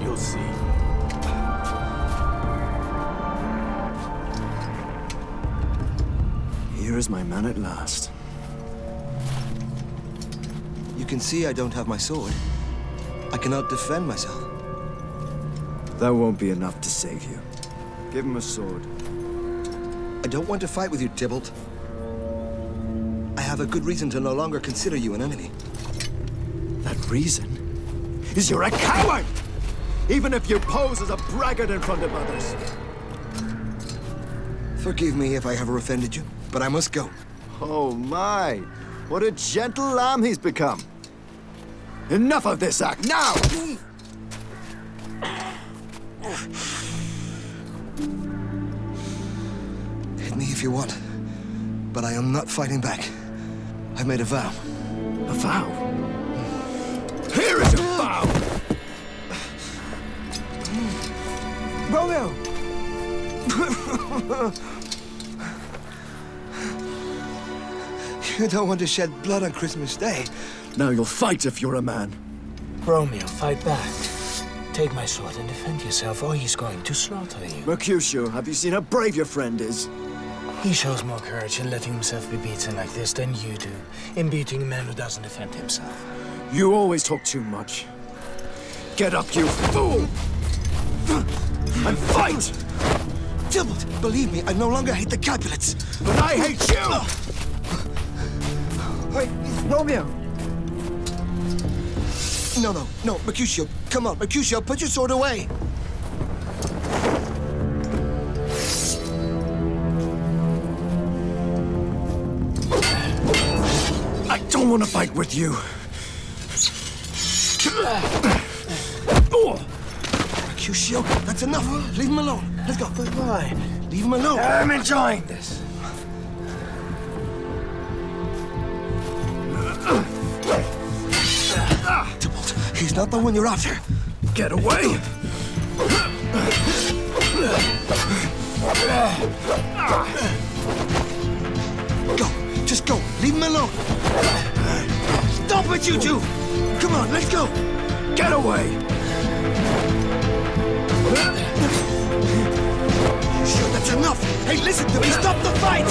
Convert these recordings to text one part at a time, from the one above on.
You'll see. Here is my man at last. You can see I don't have my sword. I cannot defend myself. That won't be enough to save you. Give him a sword. I don't want to fight with you, Tybalt. I have a good reason to no longer consider you an enemy. That reason is you're a coward! Even if you pose as a braggart in front of others. Forgive me if I ever offended you, but I must go. Oh my! What a gentle lamb he's become! Enough of this act, now! Hit me if you want, but I am not fighting back. I've made a vow. A vow? you don't want to shed blood on Christmas Day. Now you'll fight if you're a man. Romeo, fight back. Take my sword and defend yourself, or he's going to slaughter you. Mercutio, have you seen how brave your friend is? He shows more courage in letting himself be beaten like this than you do, in beating a man who doesn't defend himself. You always talk too much. Get up, you fool! And fight! Tybalt, believe me, I no longer hate the Capulets. But I hate you! Wait, Romeo! No, no, no, Mercutio, come on, Mercutio, put your sword away! I don't want to fight with you. Mercutio, that's enough. Leave him alone. Let's go. But why? Leave him alone. I'm enjoying this. Tybalt, he's not the one you're after. Get away! Go, just go. Leave him alone. Stop it, you two! Come on, let's go. Get away! Sure, that's enough. Hey, listen to me. Stop the fight.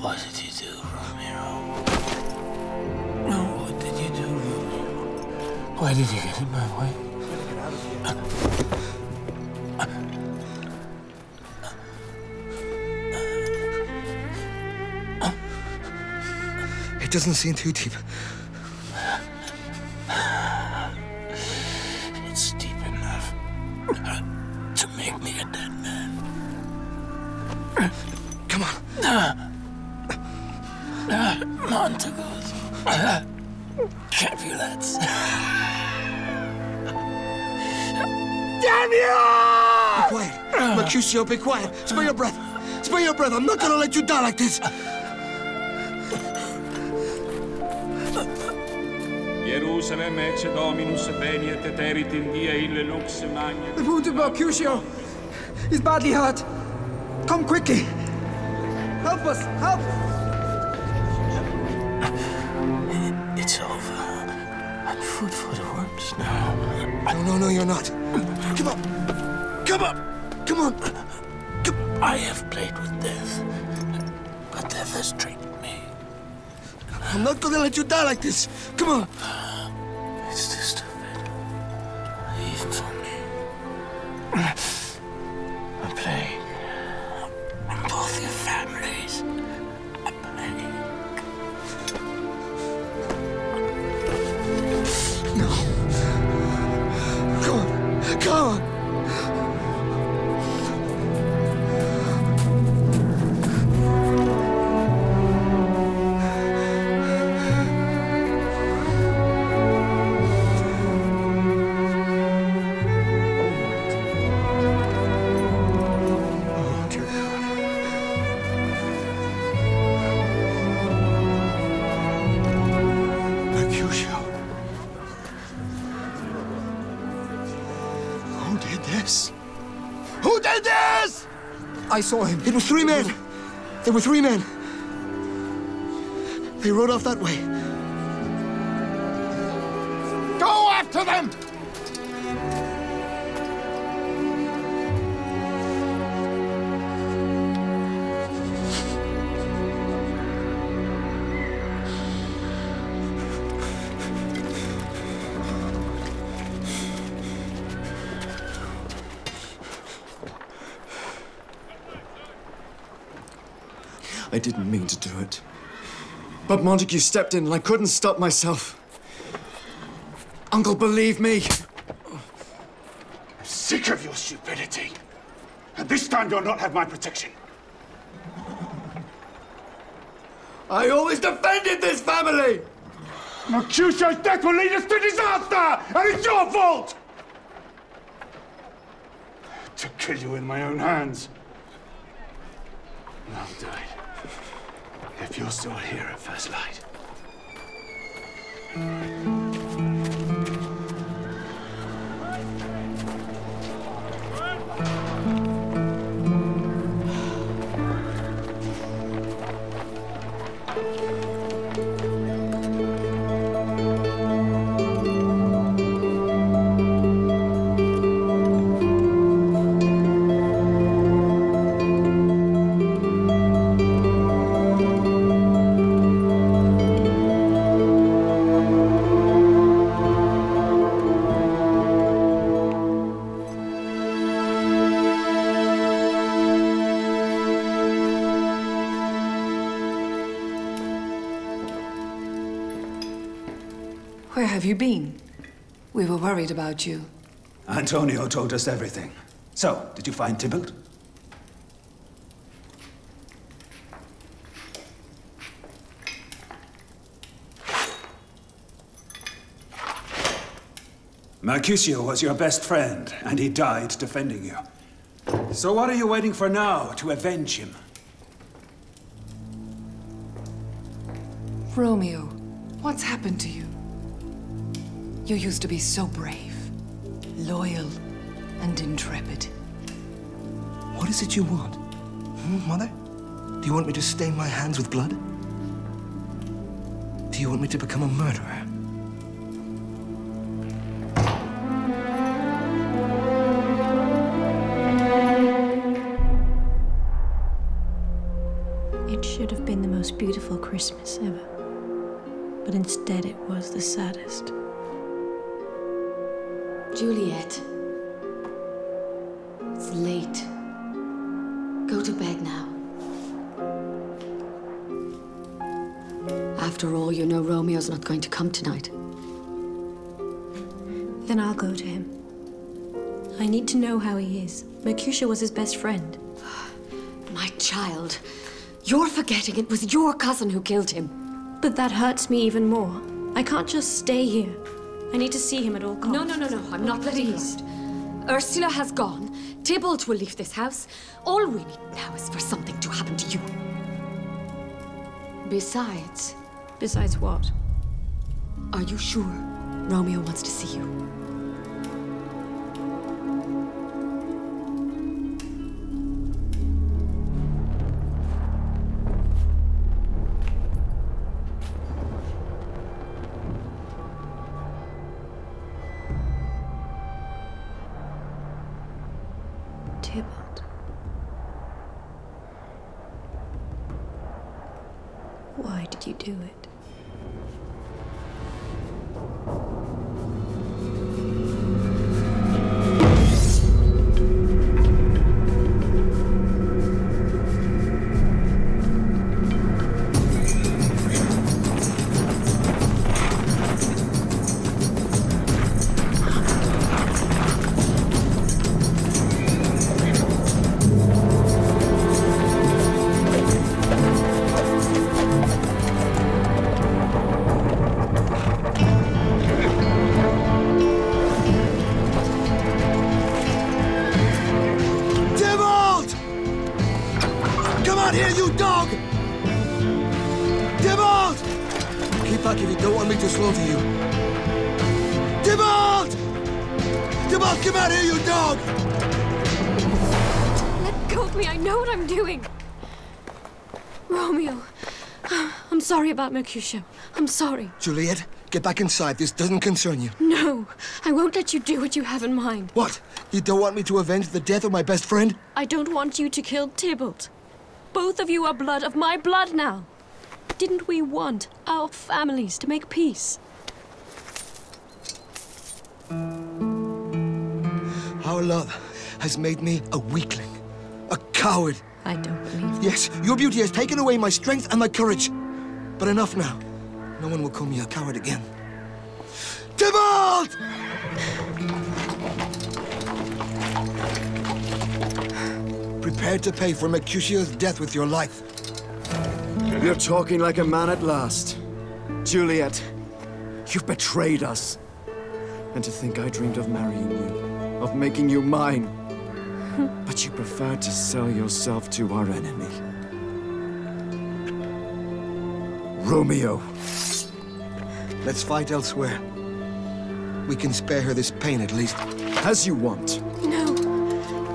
What did you do, Romeo? No, what did you do, Romeo? Why did you get in my way? Doesn't seem too deep. It's deep enough uh, to make me a dead man. Come on. Uh, uh, Montagues. Capulets. Damn Be quiet. Mercutio, be quiet. Spare your breath. Spare your breath. I'm not gonna let you die like this. Jerusalem ecce Dominus veniet et erit in die ille lux magna. The wounded Mercutio! is badly hurt! Come quickly! Help us! Help! It's over. I'm food for the worms now. No, no, no, you're not. Come on. Come on. Come on. I have played with death, but death has trained me. I'm not gonna let you die like this. Come on. I saw him. It was three men. There were three men. They rode off that way. Go after them! I didn't mean to do it. But Montague stepped in and I couldn't stop myself. Uncle, believe me. I'm Sick of your stupidity. And this time you'll not have my protection. I always defended this family! Mercutio's death will lead us to disaster! And it's your fault! To kill you in my own hands. And I'll do it. If you're still here at first light. Where have you been? We were worried about you. Antonio told us everything. So, did you find Tybalt? Mercutio was your best friend, and he died defending you. So what are you waiting for now to avenge him? Romeo, what's happened to you? You used to be so brave, loyal, and intrepid. What is it you want? Hmm, Mother? Do you want me to stain my hands with blood? Do you want me to become a murderer? It should have been the most beautiful Christmas ever. But instead, it was the saddest. Juliet. It's late. Go to bed now. After all, you know Romeo's not going to come tonight. Then I'll go to him. I need to know how he is. Mercutio was his best friend. My child, you're forgetting it was your cousin who killed him. But that hurts me even more. I can't just stay here. I need to see him at all costs. No, no, no, no, I'm not letting you. Ursula has gone. Tybalt will leave this house. All we need now is for something to happen to you. Besides, Besides what? are you sure Romeo wants to see you? Why did you do it? Back if you don't want me to slaughter you. Tybalt! Tybalt, Tybalt, come out here, you dog! Let go of me. I know what I'm doing. Romeo, I'm sorry about Mercutio. I'm sorry. Juliet, get back inside. This doesn't concern you. No, I won't let you do what you have in mind. What? You don't want me to avenge the death of my best friend? I don't want you to kill Tybalt. Both of you are blood of my blood now. Didn't we want our families to make peace? Our love has made me a weakling, a coward. I don't believe Yes, your beauty has taken away my strength and my courage. But enough now. No one will call me a coward again. Tybalt! Prepare to pay for Mercutio's death with your life. You're talking like a man at last. Juliet, you've betrayed us. And to think I dreamed of marrying you, of making you mine. but you preferred to sell yourself to our enemy. Romeo. Let's fight elsewhere. We can spare her this pain at least. As you want. No.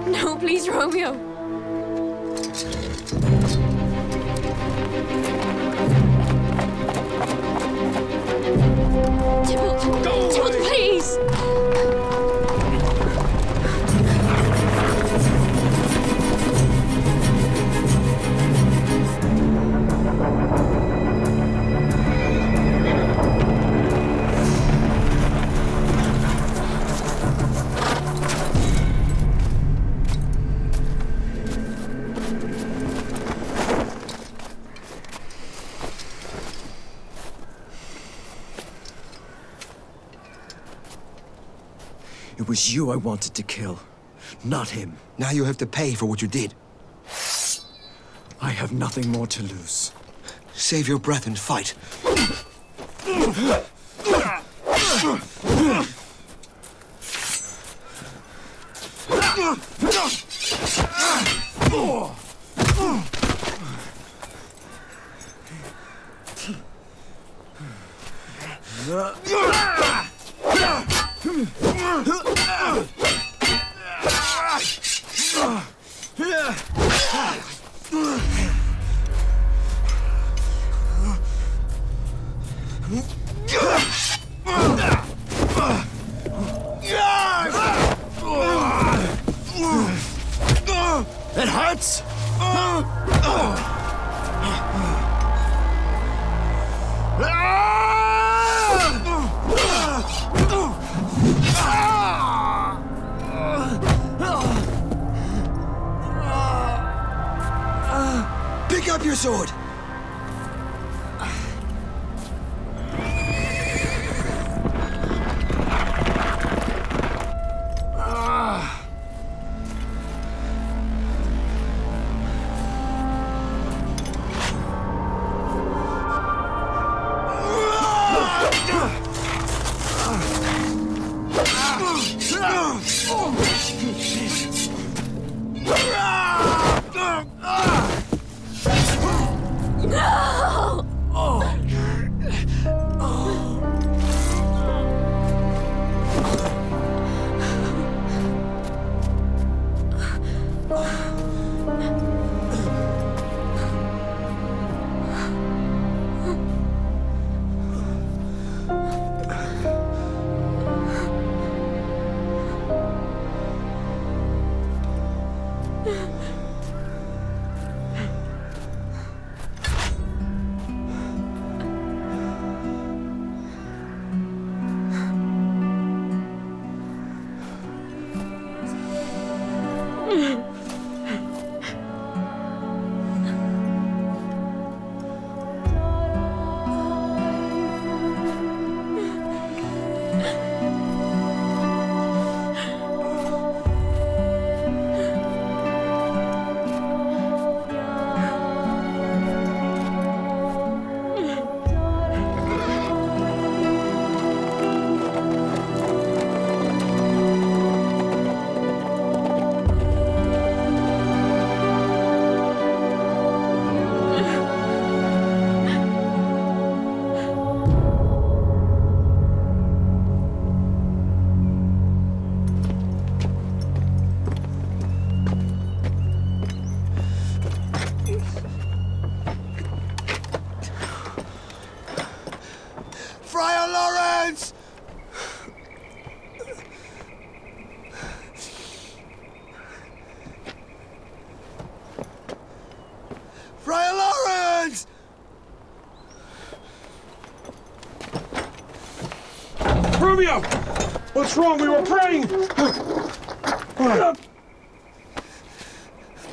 No, please, Romeo. It was you I wanted to kill, not him. Now you have to pay for what you did. I have nothing more to lose. Save your breath and fight. Ah! It Pick hands! Romeo! What's wrong? We were praying!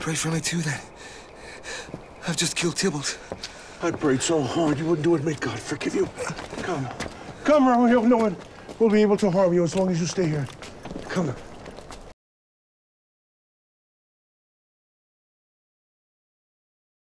Pray for me too, then. I've just killed Tybalt. I prayed so hard you wouldn't do it. May God forgive you. Come. Come, Romeo. No one will be able to harm you as long as you stay here. Come.